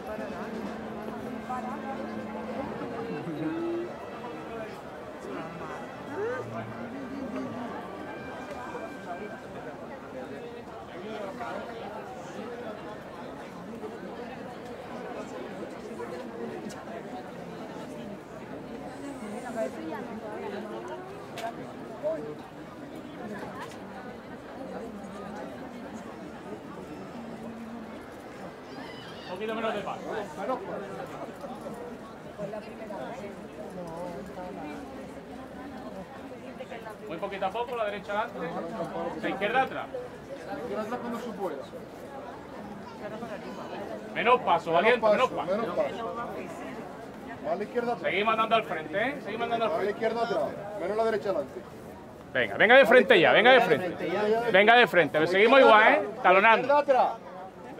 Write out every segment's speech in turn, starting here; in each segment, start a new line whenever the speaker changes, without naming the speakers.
Un poquito menos de. Muy poquito a poco, la derecha adelante. La izquierda atrás.
Atrás cuando se pueda.
Menos paso, valiente, menos paso.
menos paso. A la izquierda atrás.
Seguimos andando al frente, ¿eh? Seguimos andando al
A la
frente.
izquierda atrás. Menos la derecha adelante.
Venga, venga de frente ya, venga de frente. Venga de frente, seguimos igual, ¿eh?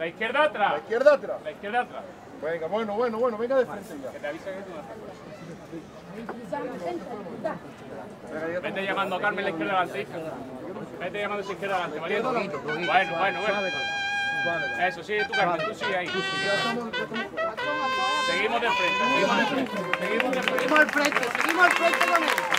La izquierda atrás.
La izquierda
La
atrás. La izquierda atrás.
Venga, bueno, bueno, bueno, venga de frente ya.
Que te avisa que tú no. Vete llamando a Carmen la izquierda adelante, hija. Vete llamando a esa izquierda adelante, Mariano. Bueno, bueno, bueno. Eso, sigue tú, Carmen, tú sigue ahí. Seguimos de frente, seguimos de frente. Seguimos de frente.
Seguimos al frente, seguimos al frente con él.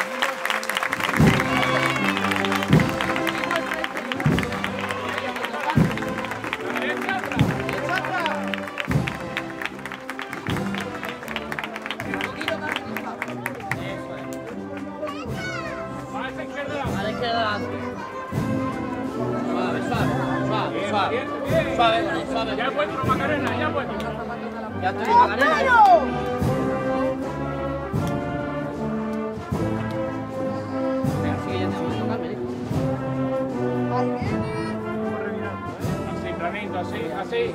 Así, así, así.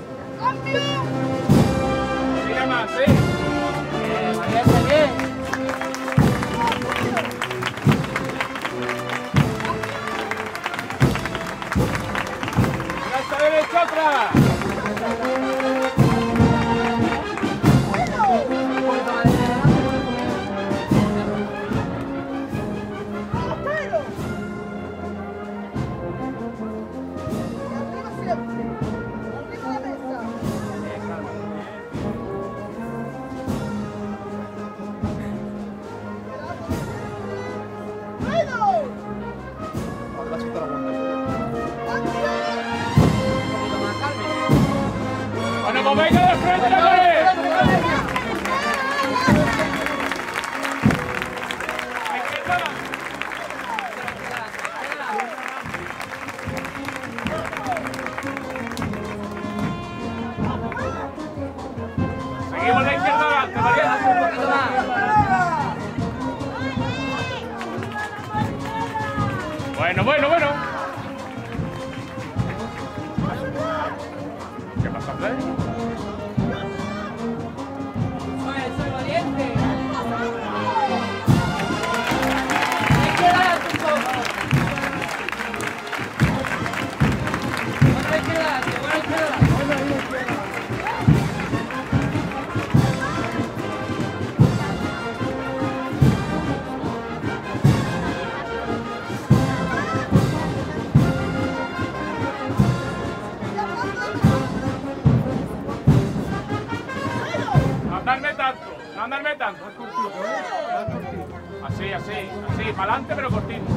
Sigue más, sí.
Bien, valiente, bien.
Atrás. Seguimos la izquierda adelante, Mariana.
Un poquito más.
Bueno, bueno, bueno. ¿Qué pasa, Andrés? Así, así, así, para adelante pero cortito.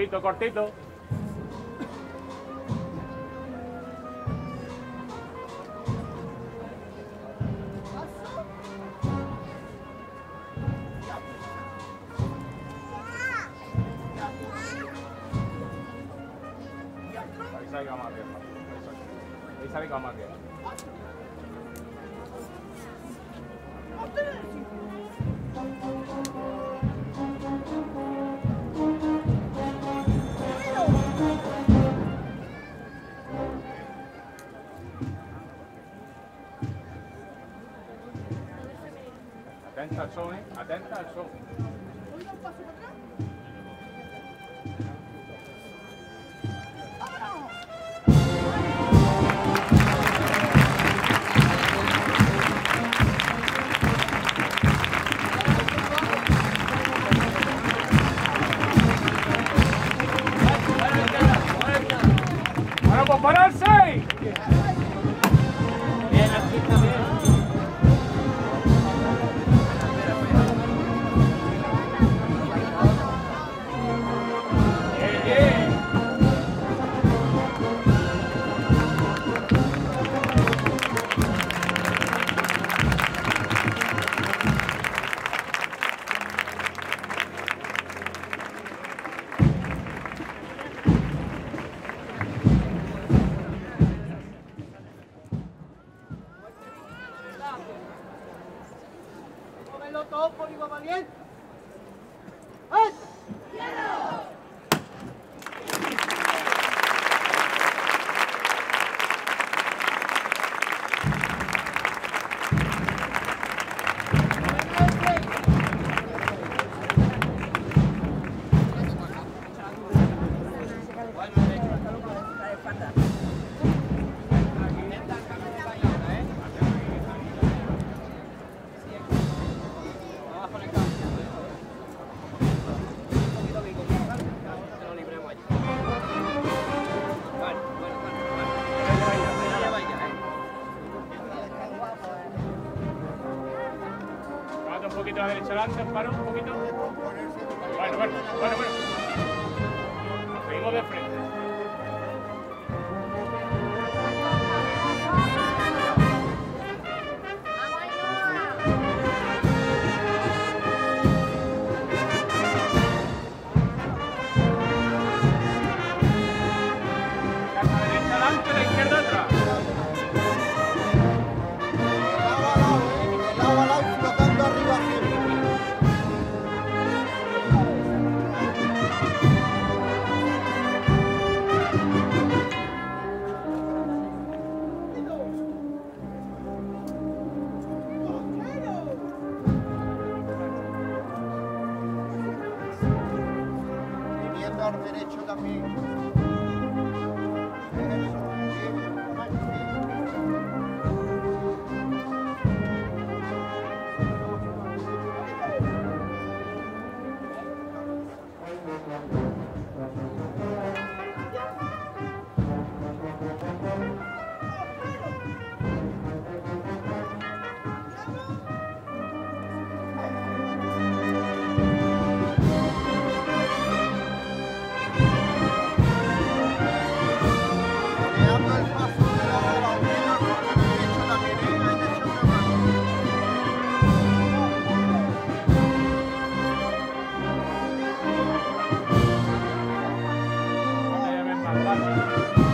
Cortito, cortito. Ahí salga más bien. Ahí salga más bien. show, hein? Atenta
show. se lo
un poquito.
Música